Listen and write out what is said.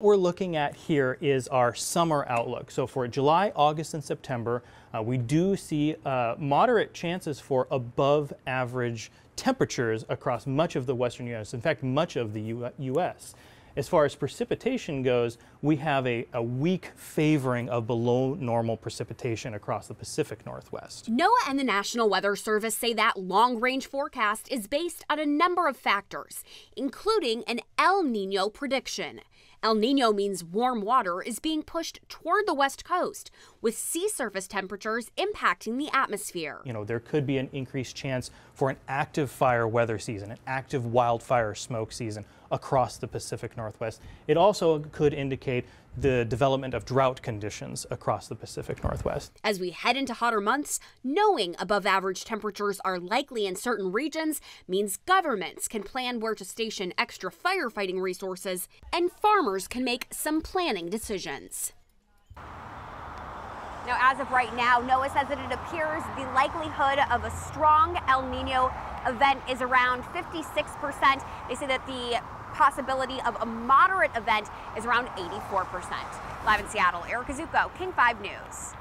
What we're looking at here is our summer outlook. So for July, August, and September, uh, we do see uh, moderate chances for above average temperatures across much of the western U.S., in fact, much of the U U.S. As far as precipitation goes, we have a, a weak favoring of below normal precipitation across the Pacific Northwest. NOAA and the National Weather Service say that long range forecast is based on a number of factors, including an El Nino prediction. El Nino means warm water is being pushed toward the west coast, with sea surface temperatures impacting the atmosphere. You know, there could be an increased chance for an active fire weather season, an active wildfire smoke season across the Pacific Northwest. It also could indicate the development of drought conditions across the Pacific Northwest. As we head into hotter months, knowing above average temperatures are likely in certain regions means governments can plan where to station extra firefighting resources and farmers can make some planning decisions. Now, as of right now, NOAA says that it appears the likelihood of a strong El Nino event is around 56%. They say that the possibility of a moderate event is around 84%. Live in Seattle, Erica Zucco, King 5 News.